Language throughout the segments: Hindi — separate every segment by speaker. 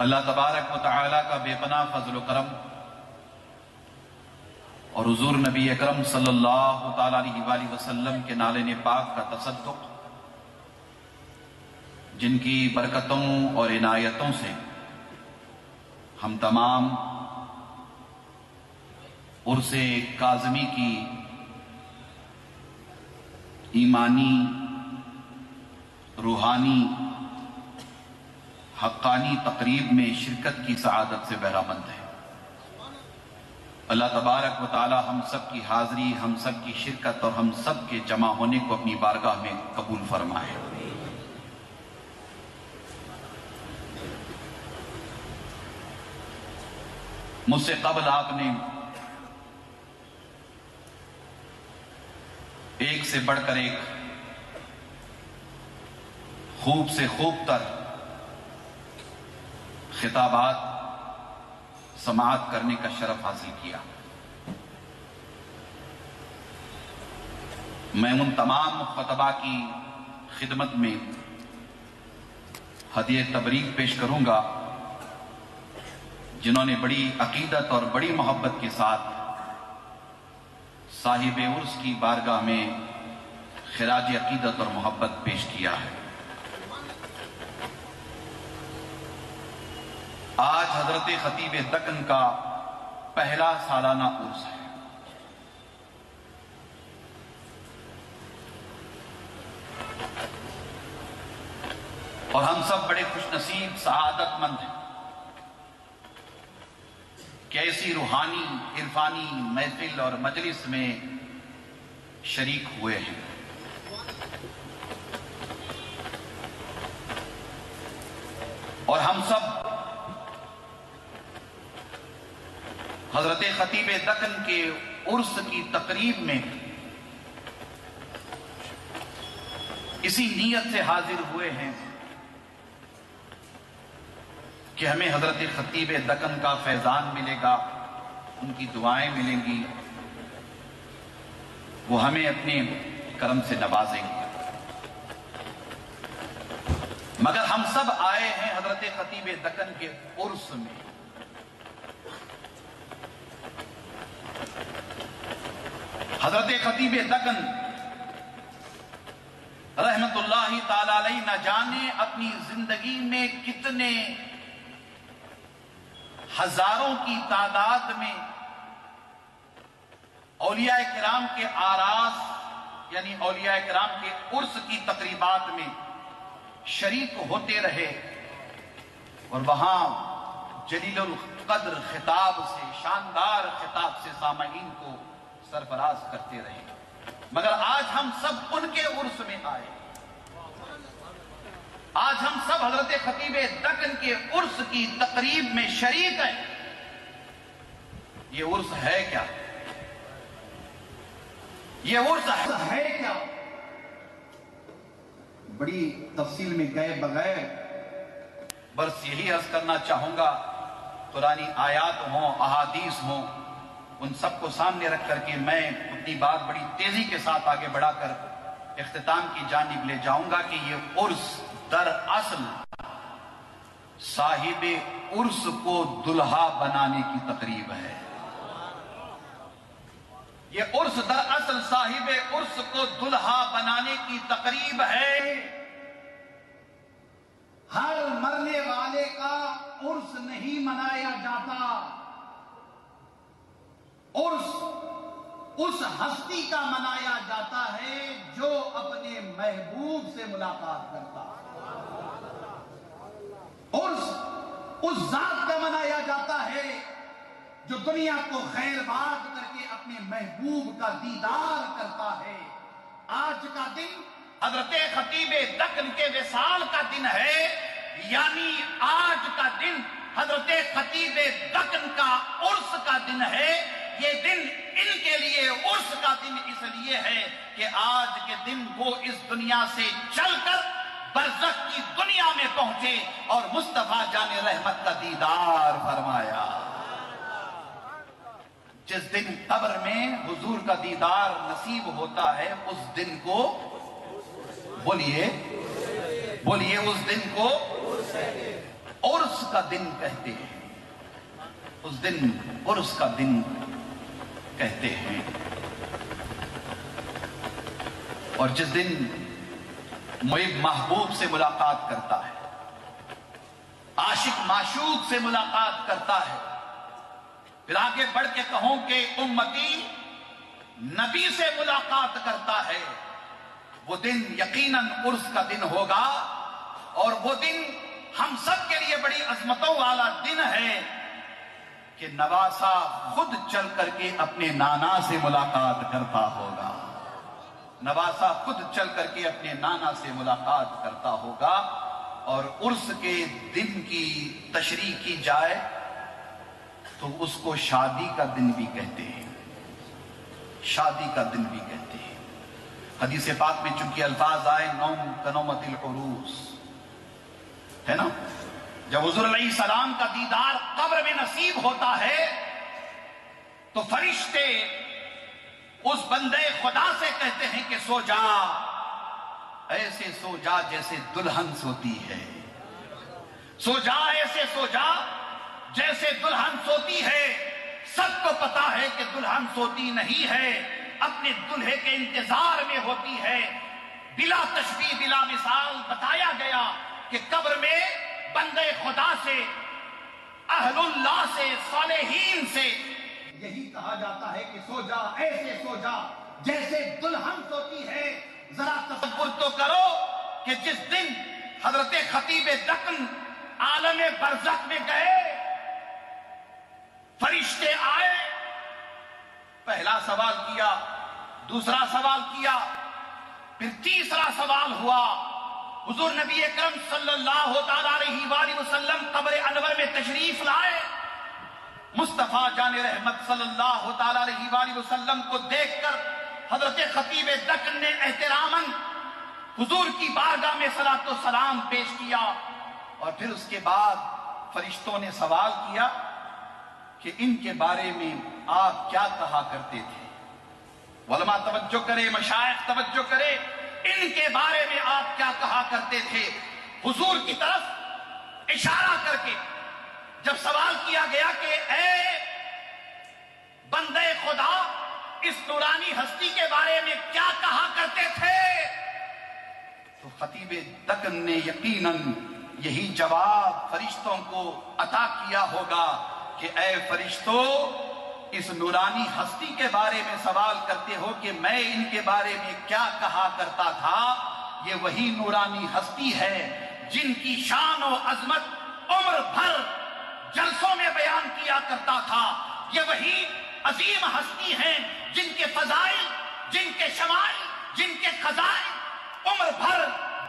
Speaker 1: अल्लाह तबारक व ताला का बेपना फजल करम और हुजूर नबी अकरम वसल्लम के नाले ने पाक का तसद्दुक, जिनकी बरकतों और इनायतों से हम तमाम उर्से काजमी की ईमानी, रूहानी हक्कानी तकरीब में शिरकत की सआदत से बहरामंद है। अल्लाह तबारक व ताली हम सब की हाजिरी, हम सब की शिरकत और हम सब के जमा होने को अपनी बारगाह में कबूल फरमाए। मुझसे कबल आपने एक से बढ़कर एक, खूब से खूब तर खिताबात समात करने का शरफ हासिल किया। मैं उन तमाम खतबा की खिदमत में हदिय तबरीक पेश करूँगा, जिन्होंने बड़ी अकीदत और बड़ी मोहब्बत के साथ साहिब उर्स की बारगाह में खराज अकीदत और मोहब्बत पेश किया है। हज़रत खतीब दकन का पहला सालाना उर्स है। और हम सब बड़े खुशनसीब सआदतमंद हैं। कैसी रूहानी, इरफानी महफिल और मजलिस में शरीक हुए हैं? और हम सब हज़रत खतीब दकन के उर्स की तकरीब में। इसी नीयत से हाजिर हुए हैं कि हमें हज़रत खतीब दकन का फैजान मिलेगा, उनकी दुआएँ मिलेंगी, वो हमें अपने कर्म से नवाजेंगे। मगर हम सब आए हैं हज़रत खतीब दकन के उर्स में। हज़रत खतीब दकन रहमतुल्लाह ताला न जाने अपनी ज़िंदगी में कितने हज़ारों की तादाद में औलिया कराम के आरास, यानी औलिया कराम के उर्स की तकरीबात में शरीक होते रहे और वहाँ जलील कद्र खिताब से, शानदार खिताब से सामईन को सरफराज करते रहे। मगर आज हम सब उनके उर्स में आए। आज हम सब हज़रत खतीब दकन के उर्स की तकरीब में शरीक हैं। ये उर्स है क्या? ये उर्स है क्या? बड़ी तफसील में गए बगैर बस यही अर्ज़ करना चाहूँगा, पुरानी आयात हो, अहादीस हो उन सबको सामने रख करके मैं अपनी बात बड़ी तेज़ी के साथ आगे बढ़ाकर इख्तिताम की जानब ले जाऊँगा कि ये उर्स दर असल साहिब उर्स को दुल्हा बनाने की तकरीब है। ये उर्स दर असल साहिब उर्स को दुल्हा बनाने की तकरीब है। हर मरने वाले का उर्स नहीं मनाया जाता। उर्स उस हस्ती का मनाया जाता है जो अपने महबूब से मुलाकात करता उर्स उस जात का मनाया जाता है जो दुनिया को खैर बात करके अपने महबूब का दीदार करता है। आज का दिन हज़रत खतीब दकन के विसाल का दिन है, यानी आज का दिन हज़रत खतीब दकन का उर्स का दिन है। ये दिन इनके लिए उर्स का दिन इसलिए है कि आज के दिन वो इस दुनिया से चलकर बरजक की दुनिया में पहुँचे और मुस्तफ़ा जाने रहमत का दीदार फरमाया। जिस दिन कब्र में हुजूर का दीदार नसीब होता है, उस दिन को बोलिए बोलिए उस दिन को उर्स का दिन कहते हैं। उस दिन उर्स का दिन कहते हैं। और जिस दिन मुहिब महबूब से मुलाकात करता है, आशिक माशूक से मुलाकात करता है, फिर आगे बढ़ के कहूँ कि उम्मती नबी से मुलाकात करता है, वो दिन यकीनन उर्स का दिन होगा, और वो दिन हम सब के लिए बड़ी अजमतों वाला दिन है। कि नवासा खुद चल करके अपने नाना से मुलाकात करता होगा। नवासा खुद चल करके अपने नाना से मुलाकात करता होगा और उर्स के दिन की तशरी की जाए तो उसको शादी का दिन भी कहते हैं। शादी का दिन भी कहते हैं। हदीस पाक में चूँकि अल्फाज आए, नौम कनौमतिल है ना? जब हजूर सलाम का दीदार कब्र में नसीब होता है तो फरिश्ते उस बंदे खुदा से कहते हैं कि सो जा। ऐसे सो जा जैसे दुल्हन सोती है। सो जा, ऐसे सो जा जैसे दुल्हन सोती है। सबको पता है कि दुल्हन सोती नहीं है, अपने दुल्हे के इंतज़ार में होती है। बिला तशबी, बिला मिसाल बताया गया कि कब्र में बंदे खुदा से, अहलुल्लाह से, सालेहीन से। यही कहा जाता है कि सो जा, ऐसे सो जा, जैसे दुल्हन सोती है। जरा तस्वुर तो करो कि जिस दिन हज़रत खतीब दकन आलम बरजक में गए, फरिश्ते आए, पहला सवाल किया, दूसरा सवाल किया, फिर तीसरा सवाल हुआ हुजूर नबी अकरम सल्लल्लाहु अलैहि वसल्लम कब्र अनवर में तशरीफ़ लाए। मुस्तफ़ा जान रहमत सल्लल्लाहु अलैहि वसल्लम को देखकर हज़रत खतीब दकन ने एहतरामन हुजूर की बारगाह में सलात सलाम पेश किया और फिर उसके बाद फरिश्तों ने सवाल किया कि इनके बारे में आप क्या कहा करते थे? वलमा तवज्जो करे मशायक तवज्जो करे। इनके बारे में आप क्या कहा करते थे? हुजूर की तरफ़ इशारा करके जब सवाल किया गया कि, ए, बंदे खुदा, इस नूरानी हस्ती के बारे में क्या कहा करते थे? तो खतीब दकन ने यकीनन यही जवाब फरिश्तों को अता किया होगा कि, ए फरिश्तों इस नूरानी हस्ती के बारे में सवाल करते हो कि मैं इनके बारे में क्या कहा करता था? ये वही नूरानी हस्ती है जिनकी शान और अजमत उम्र भर जलसों में बयान किया करता था। ये वही अजीम हस्ती है जिनके फजाइल, जिनके शमाइल, जिनके खजाइल उम्र भर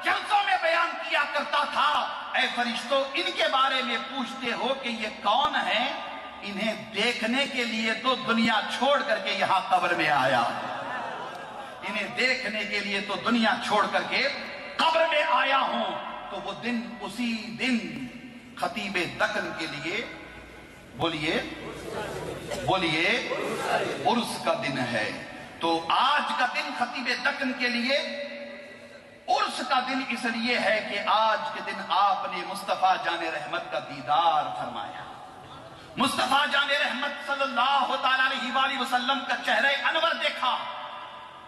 Speaker 1: जलसों में बयान किया करता था। ऐ फरिश्तों, इनके बारे में पूछते हो कि ये कौन है? इन्हें देखने के लिए तो दुनिया छोड़ करके यहाँ कब्र में आया। इन्हें देखने के लिए तो दुनिया छोड़ करके कब्र में आया हूँ। तो वो दिन उसी दिन खतीब दकन के लिए बोलिए बोलिए, उर्स का दिन है। तो आज का दिन खतीब दकन के लिए, उर्स का दिन इसलिए है कि आज के दिन आपने मुस्तफ़ा जाने रहमत का दीदार फरमाया। मुस्तफ़ा जान रहमत सल्लल्लाहु अलैहि वसल्लम का चेहरे अनवर देखा।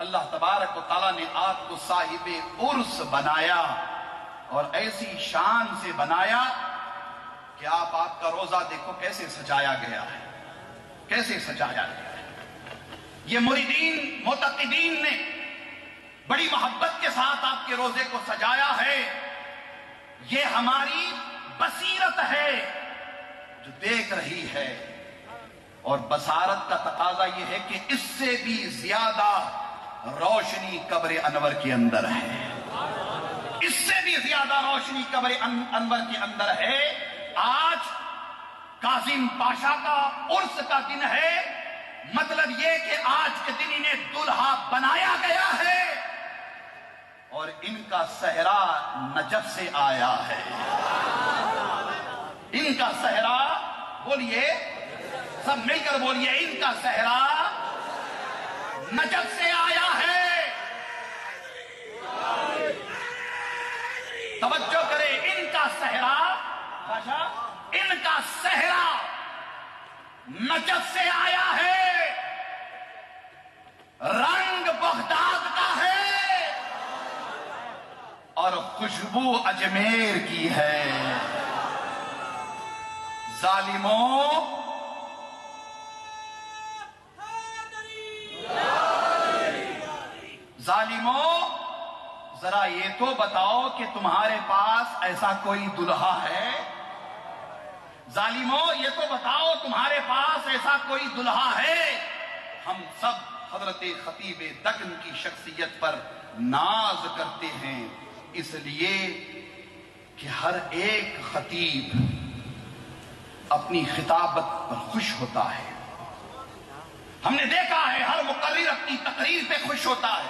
Speaker 1: अल्लाह तबारक ताला ने आपको साहिब उर्स बनाया और ऐसी शान से बनाया कि आप आपका रोजा देखो कैसे सजाया गया है। कैसे सजाया गया है। ये मुरीदीन मोतदीन ने बड़ी मोहब्बत के साथ आपके रोज़े को सजाया है। ये हमारी बसीरत है। देख रही है। और बसारत का तकाजा यह है कि इससे भी ज़्यादा रोशनी कब्र अनवर के अंदर है। इससे भी ज़्यादा रोशनी कब्र अनवर के अंदर है। आज कासिम पाशा का उर्स का दिन है। मतलब यह कि आज के दिन इन्हें दुल्हा बनाया गया है। और इनका सहरा नजफ से आया है। इनका सहरा बोलिए। सब मिलकर बोलिए, इनका सहरा नजफ से आया है। तवज्जो करे, इनका सहरा पाशा इनका सहरा नजद से आया है। रंग बगदाद का है और खुशबू अजमेर की है। जालिमों। जालिमो, जरा ये तो बताओ कि तुम्हारे पास ऐसा कोई दुल्हा है? जालिमो, ये तो बताओ तुम्हारे पास ऐसा कोई दुल्हा है? हम सब हज़रत खतीब दकन की शख्सियत पर नाज करते हैं, इसलिए कि हर एक खतीब अपनी खिताबत पर खुश होता है। हमने देखा है, हर मुकर्र अपनी तकरीर पे खुश होता है।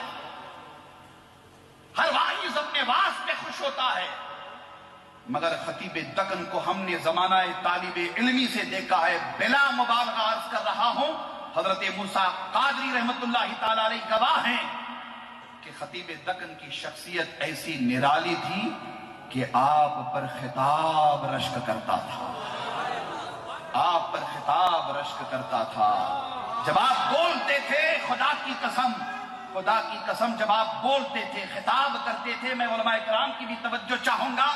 Speaker 1: हर वाइज अपने वास पे खुश होता है। मगर खतीब दकन को हमने जमाना तालिब इलमी से देखा है, बिला मुबालगा अर्ज़ कर रहा हूँ, हज़रत मूसा कादरी रहमत गवाह हैं कि खतीब दकन की शख्सियत ऐसी निराली थी कि आप पर खिताब रश्क करता था। आप पर खिताब रश्क करता था। जब आप बोलते थे, खुदा की कसम, खुदा की कसम, जब आप बोलते थे, खिताब करते थे, मैं उलमा कराम की भी तवज्जो चाहूँगा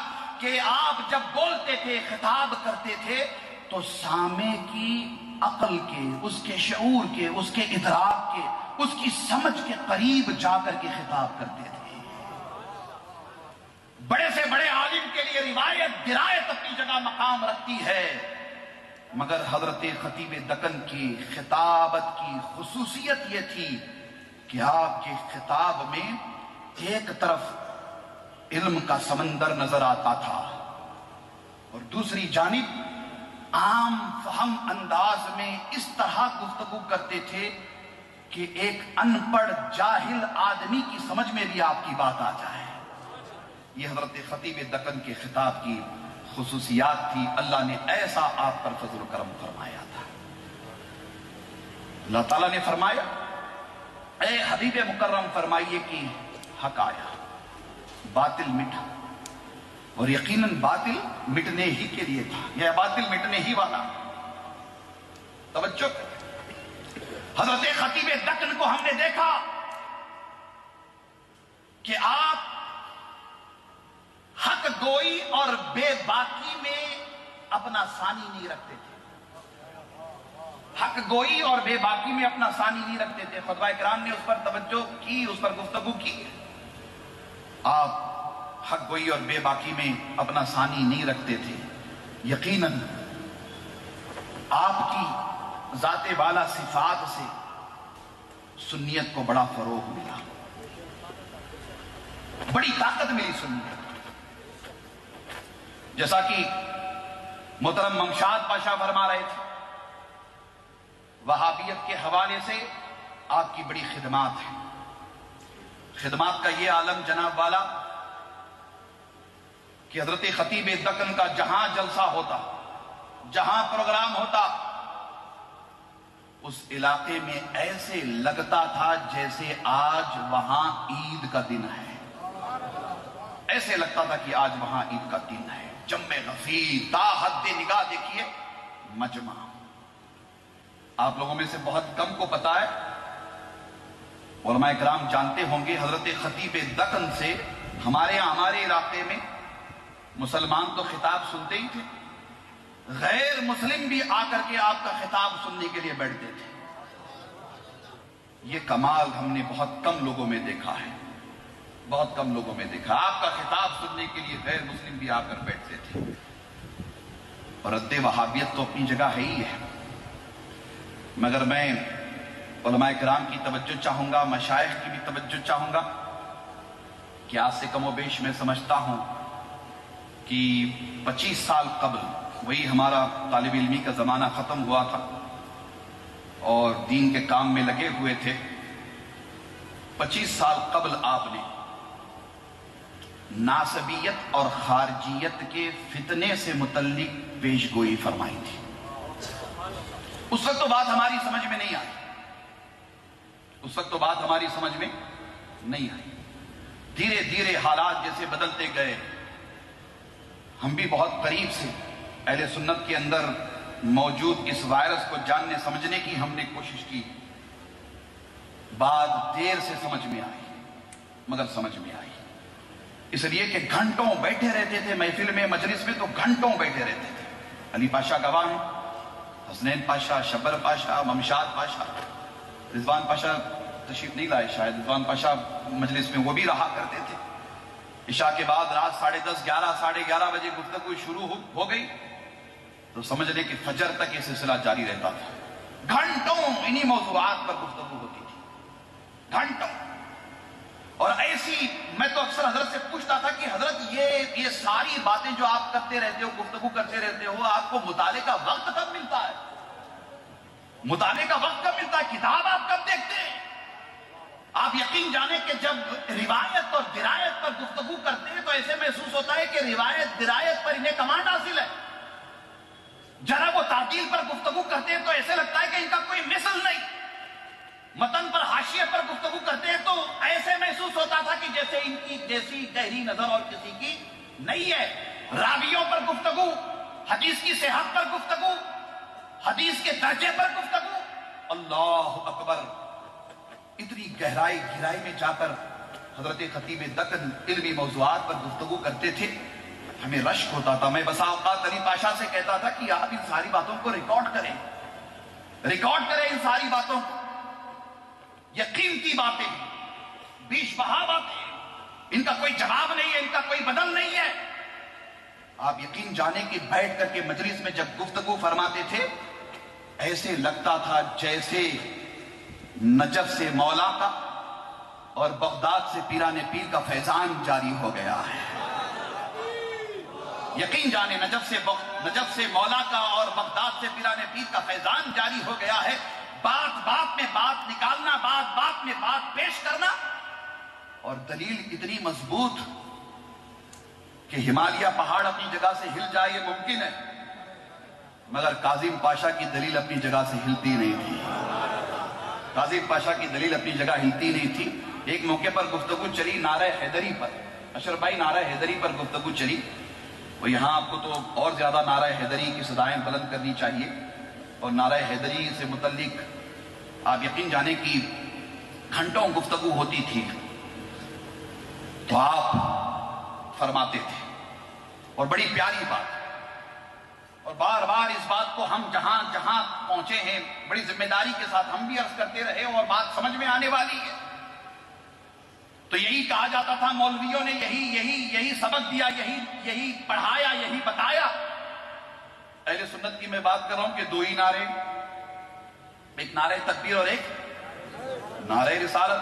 Speaker 1: कि आप जब बोलते थे, खिताब करते थे तो सामे की अकल के, उसके शूर के, उसके इधराक के, उसकी समझ के करीब जाकर के खिताब करते थे। बड़े से बड़े आलिम के लिए रिवायत, दिरायत अपनी जगह मकाम रखती है। मगर हज़रत खतीब दकन की खिताबत की खसूसियत यह थी कि आपके खिताब में एक तरफ़ इल्म का समंदर नज़र आता था और दूसरी जानब आम फहम अंदाज में इस तरह गुफ्तगु करते थे कि एक अनपढ़ जाहिल आदमी की समझ में भी आपकी बात आ जाए। यह हज़रत खतीब दकन के खिताब की खसूसियात थी अल्लाह ने ऐसा आप पर फजल करम फरमाया था। अल्लाह ताला ने फरमाया ए हबीब मुकर्रम, फरमाइए कि हक आया, बातिल मिटा। और यकीनन बातिल मिटने ही के लिए था यह बातिल मिटने ही वाला। तवज्जो हज़रत खतीब दकन को हमने देखा कि आप हक गोई और बेबाकी में अपना सानी नहीं रखते थे। हक गोई और बेबाकी में अपना सानी नहीं रखते थे। खुदबा कराम ने उस पर तवज्जो की, उस पर गुफ्तगु की। आप हक गोई और बेबाकी में अपना सानी नहीं रखते थे। यकीनन, आपकी जाते वाला सिफात से सुन्नियत को बड़ा फरोग मिला। बड़ी ताकत मिली सुन्नियत जैसा कि मोहतरम ममशाद पाशा फरमा रहे थे, वहाबियत के हवाले से आपकी बड़ी खिदमात है। खिदमात का यह आलम जनाब वाला कि हज़रत खतीब दकन का जहाँ जलसा होता, जहाँ प्रोग्राम होता, उस इलाके में ऐसे लगता था जैसे आज वहाँ ईद का दिन है। ऐसे लगता था कि आज वहाँ ईद का दिन है। जम्मे गफीर ताहद निगाह देखिए, मजमा। आप लोगों में से बहुत कम को पता है और कराम जानते होंगे, हज़रत खतीब दकन से हमारे यहाँ, हमारे इलाके में मुसलमान तो खिताब सुनते ही थे, गैर मुस्लिम भी आकर के आपका खिताब सुनने के लिए बैठते थे। ये कमाल हमने बहुत कम लोगों में देखा है। बहुत कम लोगों में देखा। आपका खिताब सुनने के लिए गैर मुस्लिम भी आकर बैठते थे। और रद्द वहाबियत तो अपनी जगह है ही है। मगर मैं कराम की तवज्जो चाहूँगा मशाइ की भी तवज्जो चाहूँगा कि आज से कमोबेश मैं समझता हूँ कि 25 साल कबल वही हमारा तालब इलमी का ज़माना ख़त्म हुआ था और दीन के काम में लगे हुए थे। 25 साल कबल आपने नासबियत और खारजियत के फितने से मुतलिक पेश गोई फरमाई थी। उस वक्त तो बात हमारी समझ में नहीं आई। उस वक्त तो बात हमारी समझ में नहीं आई। धीरे धीरे हालात जैसे बदलते गए। हम भी बहुत करीब से अहले सुन्नत के अंदर मौजूद इस वायरस को जानने, समझने की हमने कोशिश की। बात देर से समझ में आई, मगर समझ में आई। इसलिए कि घंटों बैठे रहते थे महफिल में मजलिस में तो घंटों बैठे रहते थे। अली पाशा गवाह है हसनैन पाशा शब्बर पाशा ममशाद पाशा। रिजवान पाशा तशीफ नहीं लाए शायद रिजवान पाशा मजलिस में वो भी रहा करते थे। ईशा के बाद रात साढ़े दस ग्यारह साढ़े ग्यारह बजे गुफ्तगु शुरू हो, हो गई। तो समझ लें कि फजर तक ये सिलसिला जारी रहता था। घंटों इन्हीं मौजूद पर गुफ्तगु होती थी। घंटों। और ऐसी, मैं तो अक्सर हज़रत से पूछता था कि हज़रत, ये ये सारी बातें जो आप करते रहते हो, गुफ्तगु करते रहते हो, आपको मुताले का वक्त कब मिलता है? मुताले का वक्त कब मिलता है? किताब आप कब देखते हैं? आप यकीन जाने कि जब रिवायत और दिरायत पर गुफ्तगु करते हैं तो ऐसे महसूस होता है कि रिवायत, दिरायत पर इन्हें कमांड हासिल है। जरा वो तातील पर गुफ्तगु करते हैं तो ऐसे लगता है कि इनका कोई मिसल नहीं मतन पर हाशिए पर गुफ्तगु करते हैं तो ऐसे महसूस होता था कि जैसे इनकी जैसी गहरी नज़र और किसी की नहीं है। रावियों पर गुफ्तगु, हदीस की सेहत पर गुफ्तगु, हदीस के दर्जे पर गुफ्तगु। अल्लाह अकबर। इतनी गहराई गहराई में जाकर हज़रत खतीब दकन इल्मी मौजूद पर गुफ्तगु करते थे। हमें रश्क होता था। मैं बसा औकात अली पाशा से कहता था कि आप इन सारी बातों को रिकॉर्ड करें। रिकॉर्ड करें इन सारी बातों को। यकीन की बातें। बीच बहा बातें इनका कोई जवाब नहीं है, इनका कोई बदल नहीं है। आप यकीन जाने कि बैठ करके मजलिस में जब गुफ्तगु फरमाते थे, ऐसे लगता था जैसे नजफ से मौला का और बगदाद से पीराने पीर का फैजान जारी हो गया है। यकीन जाने नजब से नजब से मौला का और बगदाद से पीराने पीर का फैजान जारी हो गया है। बात बात में बात निकालना बात बात में बात पेश करना और दलील इतनी मज़बूत कि हिमालय पहाड़ अपनी जगह से हिल जाए ये मुमकिन है। मगर काजिम पाशा की दलील अपनी जगह से हिलती नहीं थी। काजिम पाशा की दलील अपनी जगह हिलती नहीं थी। एक मौके पर गुफ्तगु चली नारा हैदरी पर। अशर भाई नारा हैदरी पर गुफ्तगु चली। और यहाँ आपको तो और ज़्यादा नारा हैदरी की सदाएँ बुलंद करनी चाहिए। और नारा हैदरी से मुतलिक आप यकीन जाने की घंटों गुफ्तगु होती थी। तो आप फरमाते थे। और बड़ी प्यारी बात। और बार बार इस बात को हम जहाँ जहाँ पहुँचे हैं, बड़ी ज़िम्मेदारी के साथ हम भी अर्ज़ करते रहे और बात समझ में आने वाली है। तो यही कहा जाता था, मौलवियों ने यही यही यही सबक दिया, यही यही पढ़ाया, यही बताया। अहले सुन्नत की मैं बात कर रहा हूँ कि दो ही नारे। एक नारे तकबीर और एक नारे रिसालत।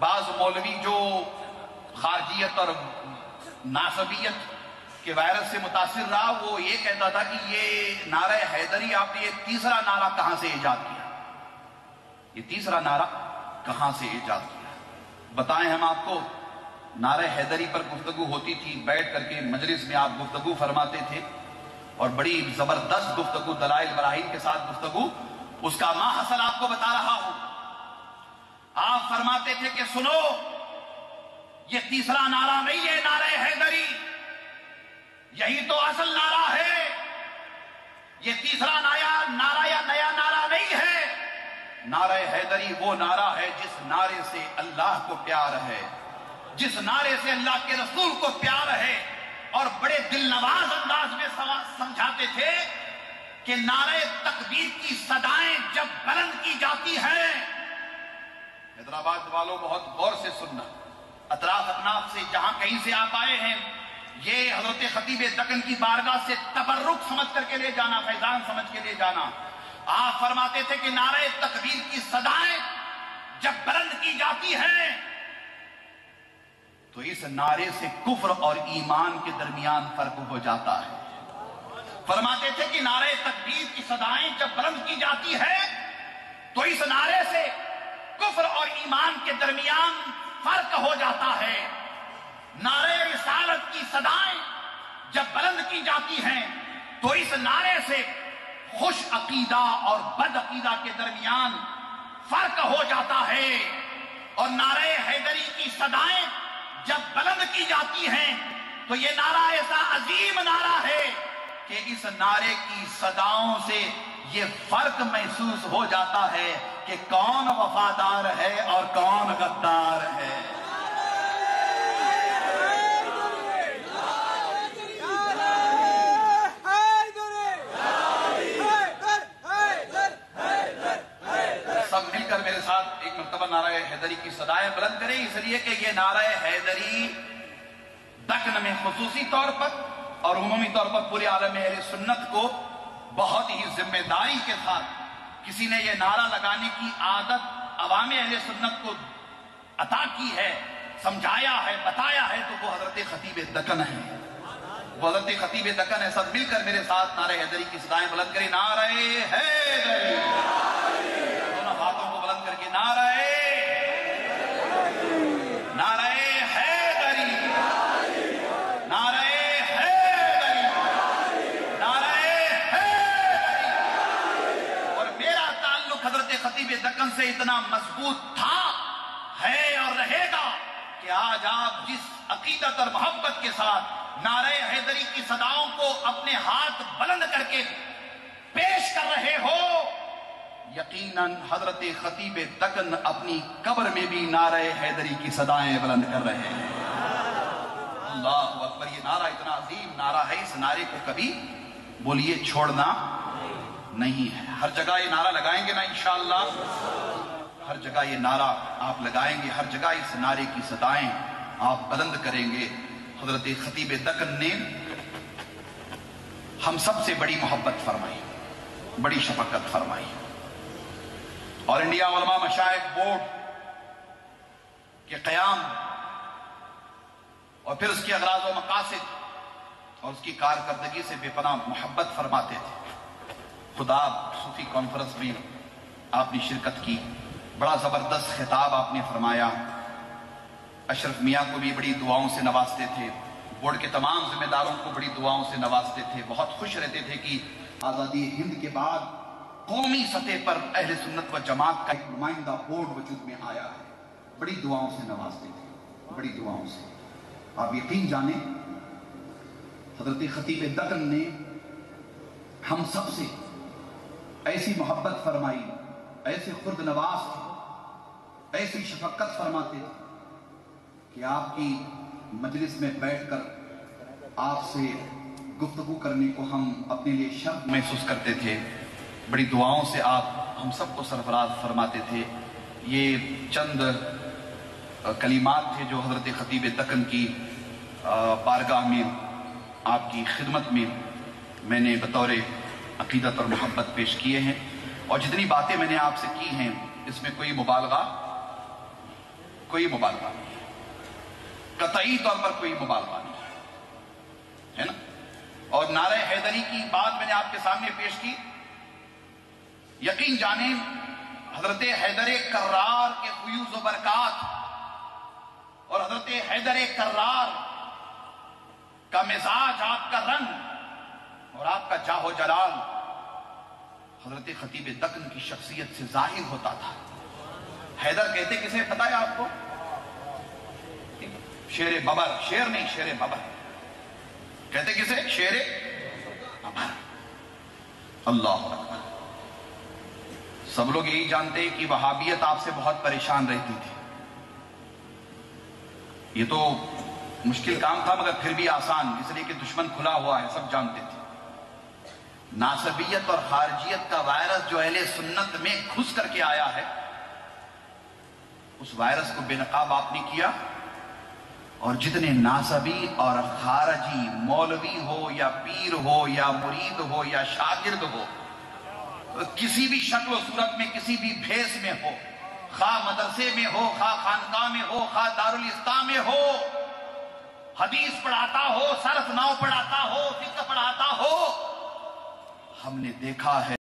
Speaker 1: बाज मौलवी जो खारजियत और नासबियत के वायरस से मुतासर रहा, वो ये कहता था कि ये नारा हैदरी, आपने ये तीसरा नारा कहाँ से ईजाद किया? ये तीसरा नारा कहाँ से ईजाद किया? बताएँ हम आपको, नारा हैदरी पर गुफ्तगु होती थी, बैठ करके मजलिस में आप गुफ्तगु फरमाते थे, और बड़ी ज़बरदस्त गुफ्तगु, दलाइल बराहिम के साथ गुफ्तगु, उसका माहसल आपको बता रहा हूँ। आप फरमाते थे कि सुनो ये तीसरा नारा नहीं है, नारे हैदरी यही तो असल नारा है। ये तीसरा नया, नारा या नया नारा नहीं है। नारे हैदरी वो नारा है जिस नारे से अल्लाह को प्यार है। जिस नारे से अल्लाह के रसूल को प्यार है। और बड़े दिल नवाज़ अंदाज में समझाते थे कि नारे तकबीर की सदाएँ जब बुलंद की जाती हैं। हैदराबाद वालों बहुत गौर से सुनना। अतराफ अतनाफ से जहाँ कहीं से आप आए हैं, ये हज़रत खतीब दकन की बारगाह से तबर्रुक समझ करके ले जाना, फैजान समझ के ले जाना। आप फरमाते थे कि नारे तकबीर की सदाएँ जब बुलंद की जाती है तो इस नारे से कुफर और ईमान के दरमियान फ़र्क हो जाता है। फरमाते थे कि नारे तकबीर की सदाएँ जब बुलंद की जाती है तो इस नारे से कुफर और ईमान के दरमियान फ़र्क हो जाता है। नारे रिसालत की सदाएँ जब बुलंद की जाती हैं तो इस नारे से खुश अकीदा और बद अकीदा के दरमियान फ़र्क हो जाता है। और नारे हैदरी की सदाएँ जब बुलंद की जाती हैं तो ये नारा ऐसा अजीम नारा है कि इस नारे की सदाओं से ये फ़र्क महसूस हो जाता है। कि कौन वफादार है और कौन गद्दार है। सब मिलकर मेरे साथ एक मरतबा नारा हैदरी की सदाएँ बुलंद करें, इसलिए कि ये नारा हैदरी दक्न में खसूसी तौर पर और उमूमी तौर पर पूरे आलम सुन्नत को बहुत ही ज़िम्मेदारी के साथ किसी ने यह नारा लगाने की आदत अवाम अहल सुन्नत को अता की है, समझाया है, बताया है तो वो हज़रत खतीब दकन है। वो हज़रत खतीब दकन है, सब मिलकर मेरे साथ नारे हैदरी की सदाएँ बुलंद करें। नारे है दोनों हाथों को बुलंद करके नारे हैदरी नारे हैदरी नारे हैदरी और मेरा ताल्लुक हज़रत खतीब से इतना मज़बूत था, है और रहेगा कि आज आप जिस अकीदत और मोहब्बत के साथ नारे हैदरी की सदाओं को अपने हाथ बुलंद करके पेश कर रहे हो, यकीनन हज़रत खतीब दकन अपनी कब्र में भी नारे हैदरी की सदाएँ बुलंद कर रहे हैं। अल्लाह अकबर, ये नारा इतना अजीम नारा है, इस नारे को कभी बोलिए छोड़ना नहीं है। हर जगह ये नारा लगाएँगे ना इंशाअल्लाह हर जगह ये नारा आप लगाएँगे, हर जगह इस नारे की सदाएँ आप बुलंद करेंगे। हज़रत खतीब दकन ने हम सबसे बड़ी मोहब्बत फरमाई, बड़ी शफकत फरमाई। और इंडिया उलमा मशाइक बोर्ड के कयाम और फिर उसके अगराज व मकासद और उसकी कारकर्दगी से बेपना मोहब्बत फरमाते थे। खुदा, सूफी कॉन्फ्रेंस में आपने शिरकत की। बड़ा ज़बरदस्त खिताब आपने फरमाया। अशरफ मियाँ को भी बड़ी दुआओं से नवाजते थे। बोर्ड के तमाम जिम्मेदारों को बड़ी दुआओं से नवाजते थे। बहुत खुश रहते थे कि आज़ादी हिंद के बाद कौमी सतह पर अहल सुन्नत व जमात का एक नुमाइंदा बोर्ड वजूद में आया है। बड़ी दुआओं से नवाजते थे। बड़ी दुआओं से। आप यकीन जाने, हज़रत खतीब दकन ने हम सबसे ऐसी मोहब्बत फरमाई, ऐसे नवाज़ थे ऐसी शफकत फरमाते कि आपकी मजलिस में बैठकर आपसे गुफ्तगु करने को हम अपने लिए शर्त महसूस करते थे। बड़ी दुआओं से आप, हम सबको सरफराज फरमाते थे। ये चंद कलीमात थे जो हज़रत खतीब दकन की बारगाह में, आपकी खिदमत में मैंने बतौर अकीदत और मोहब्बत पेश किए हैं। और जितनी बातें मैंने आपसे की हैं, इसमें कोई मुबालगा कोई मुबालगा नहीं कतई तौर पर कोई मुबालगा नहीं है। ना? और नारे हैदरी की बात मैंने आपके सामने पेश की। यकीन जाने, हज़रत हैदर कर्रार के फयूज बरकत और हज़रत हैदर कर्रार का मिजाज आपका रंग और आपका जाहो जलाल, हज़रत खतीब दकन की शख्सियत से ज़ाहिर होता था। हैदर कहते किसे पता है आपको शेर बबर, शेर नहीं, शेर बबर। कहते, किसे? शेर बबर। अल्लाह सब लोग यही जानते हैं कि वहाबियत आपसे बहुत परेशान रहती थी। ये तो मुश्किल काम था, मगर फिर भी आसान, इसलिए कि दुश्मन खुला हुआ है, सब जानते थे। नासबियत और खारजियत का वायरस जो अहले सुन्नत में घुस करके आया है, उस वायरस को बेनकाब आपने किया और जितने नासबी और खारजी मौलवी हो या पीर हो या मुरीद हो या शागिर्द हो किसी भी शक्ल सूरत में, किसी भी भेस में हो, खा मदरसे में हो, खा खानका में हो, खा दारुल इस्ता में हो, हदीस पढ़ाता हो, सरफ नाव पढ़ाता हो, फ़िक्र पढ़ाता हो हमने देखा है।